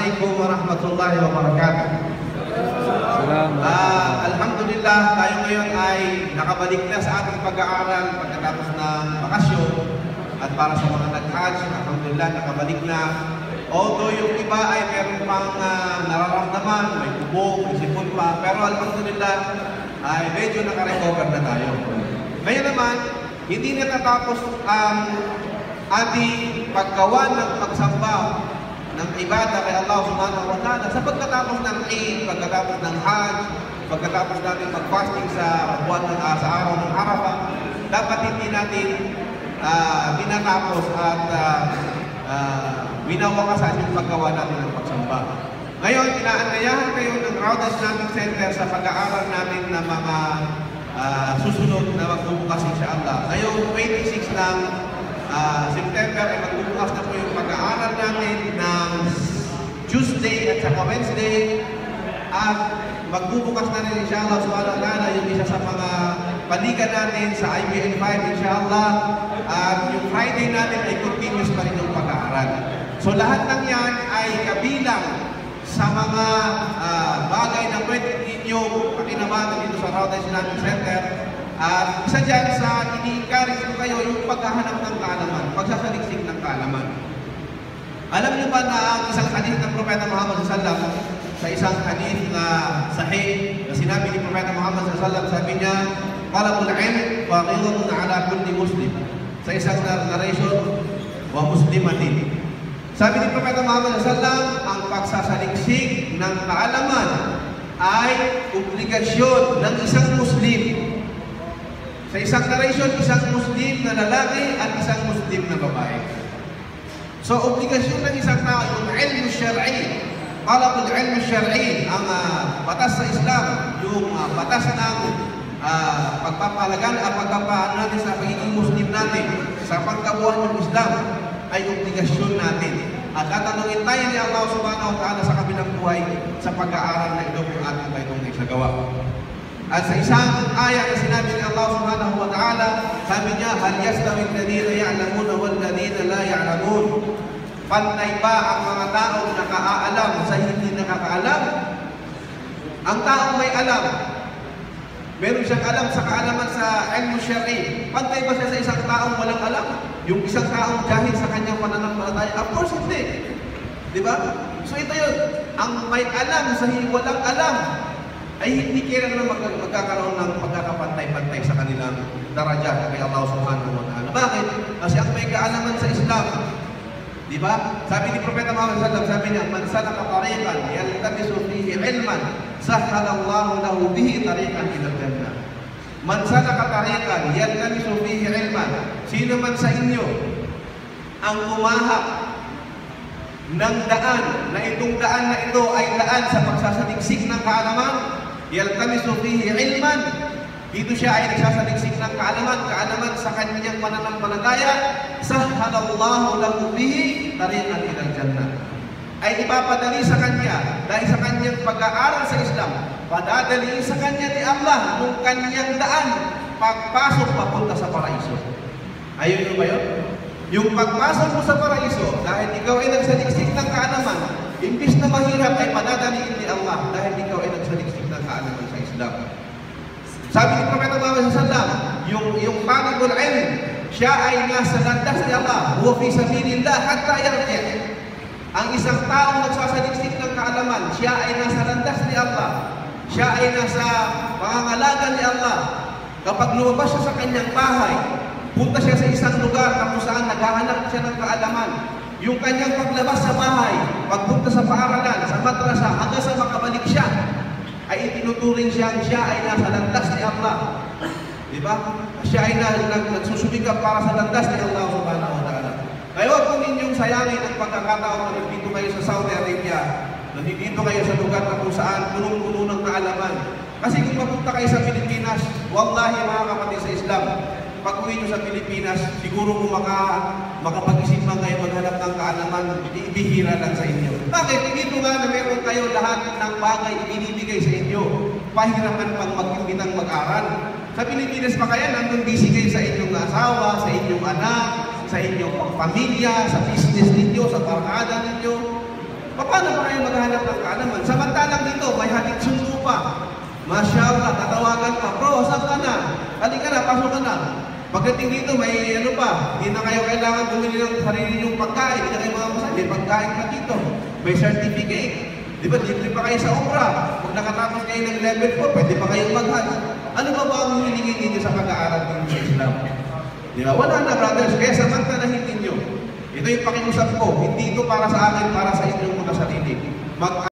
alaikum warahmatullahi wabarakatuh. Salamat. Uh, alhamdulillah, tayo ngayon ay nakabalik na sa ating pag-aaral pagkatapos ng bakasyon. At para sa mga nag-hajj, alhamdulillah, nakabalik na. Although yung iba ay meron pang uh, nararamdaman, may kubo, may sipon pa. Pero alhamdulillah, ay medyo nakarecover na tayo. Ngayon naman, hindi natatapos ang um, ating paggawa ng pagsamba ng ibada kay Allah subhanahu wa ta'ala sa pagkatapos ng Eid, pagkatapos ng Hajj, pagkatapos natin mag-fasting sa buwan ng ah, sa araw ng Arafah, dapat hindi natin ah, tinatapos at uh, winawakasan yung paggawa natin ng pagsamba. Ngayon, inaantayahan kayo ng Rauda Islamic Center sa pag-aaral namin ng mga ah, susunod na magbubukas insyaAllah. Ngayong 26 ng Ah, September ay magbubukas na po yung pag-aaral natin ng Tuesday at saka Wednesday. At magbubukas na rin inshallah subhanahu wa yung isa sa mga paligan natin sa IBN 5 inshallah. At yung Friday natin ay continuous pa rin yung pag-aaral. So lahat ng yan ay kabilang sa mga ah, bagay na pwede ninyo pakinabatan dito sa Rauda Islamic Center at isa dyan sa ini-encourage ko kayo yung paghahanap ng kaalaman, pagsasaliksik ng kaalaman. Alam niyo ba na ang isang hadith ng Propeta Muhammad SAW sa isang hadith na sahih na sinabi ni Propeta Muhammad SAW, sabi niya, Talabul ilm faqidatun ala kulli muslim. Sa isang narration, wa muslimatin. Sabi ni Propeta Muhammad SAW, ang pagsasaliksik ng kaalaman ay obligasyon ng isang Muslim sa isang narration, isang Muslim na lalaki at isang Muslim na babae. So, obligasyon ng isang tao, yung ilm syar'i, talabul ilm syar'i, ang uh, batas sa Islam, yung uh, batas ng uh, pagpapalagan at pagpapaan natin sa pagiging Muslim natin, sa pagkabuhan ng Islam, ay obligasyon natin. At tatanungin tayo ni Allah subhanahu wa ta'ala sa kabilang buhay sa pag-aaral na ito kung ating ba itong naisagawa. At sa isang ayat na sinabi ni Allah subhanahu wa ta'ala, sabi niya, Hal yastawi alladhina ya'lamuna wal ladhina la ya'lamun. Pantay ba ang mga taong nakaalam sa hindi nakakaalam? Ang taong may alam, meron siyang alam sa kaalaman sa ilmu syar'i. Pantay ba siya sa isang taong walang alam? Yung isang taong jahil sa kanyang pananampalataya? Of course, hindi. Di ba? So ito yun. Ang may alam sa walang alam, ay hindi kailan na mag magkakaroon ng pagkakapantay-pantay sa kanilang daraja kay Allah subhanahu wa ta'ala. Bakit? Kasi ang may kaalaman sa Islam, di ba? Sabi ni Propeta Muhammad alaihi sabi niya, Man salaka tariqan yaltamisu fihi ilman, sahhala Allah lahu bihi tariqan ila jannah. Man salaka tariqan yaltamisu fihi ilman, sino man sa inyo ang umahak ng daan na itong daan na ito ay daan sa yaltamisu fihi ilman, dito siya ay nagsasaliksik ng kaalaman, kaalaman sa kanyang pananampalataya, sahhalallahu lahu bihi tariqan ila jannah. Ay ipapadali sa kanya dahil sa kanyang pag-aaral sa Islam, padadali sa kanya ni Allah nung kanyang daan pagpasok papunta sa paraiso. Ayun ba yun? Yung pagpasok mo sa paraiso, dahil ikaw ay nagsaliksik ng kaalaman, imbis na mahirap ay padadaliin ni Allah dahil ikaw ay nagsaliksik ng kaalaman sa Islam. Sabi ni Propeta Muhammad sallam, yung yung talibul ilm, siya ay nasa landas ni Allah, huwa fi sabilillah hatta yarji'. Ang isang taong nagsasaliksik ng kaalaman, siya ay nasa landas ni Allah. Siya ay nasa pangangalaga ni Allah. Kapag lumabas siya sa kanyang bahay, punta siya sa isang lugar na kung saan naghahanap siya ng kaalaman. Yung kanyang paglabas sa bahay, pagpunta sa paaralan, sa madrasa, hanggang sa makabalik siya, ay itinuturing siyang siya ay nasa landas ni Allah. Di ba? Siya ay nagsusumikap para sa landas ni Allah subhanahu wa ta'ala. Huwag po ninyong sayangin ang pagkakataon na nandito kayo sa Saudi Arabia, nandito kayo sa lugar na kung saan punong-puno ng kaalaman. Kasi kung mapunta kayo sa Pilipinas, wallahi mga kapatid sa Islam, pag uwi nyo sa Pilipinas, siguro kung maka, makapag-isip man kayo maghanap ng kaalaman, ibihira lang sa inyo. Bakit? Dito nga na meron kayo lahat ng bagay ibinibigay sa inyo. Pahirapan pang mag-imbitang mag-aral. Sa Pilipinas pa kaya, nandun busy kayo sa inyong asawa, sa inyong anak, sa inyong pamilya, sa business ninyo, sa barkada ninyo. Paano pa kayo ka naman. Samantalang dito, may hatid sundo pa. Mashallah, tatawagan pa. Bro, saan ka na? Halika na, pasok ka na. Pagdating dito, may ano pa, hindi na kayo kailangan bumili ng sarili niyong pagkain. Hindi na kayo mga masaya. May pagkain pa dito. May certificate. Di ba, libre pa kayo sa obra. Kung nakatapos kayo ng level 4, pwede pa kayong mag-hajj. Ano ba ba ang hilingin ninyo sa pag-aaral sa Islam? Di ba? Wala na, brothers. Kaya samantalahin ninyo. Ito yung pakiusap ko. Hindi ito para sa akin, para sa inyong mga sarili. Mag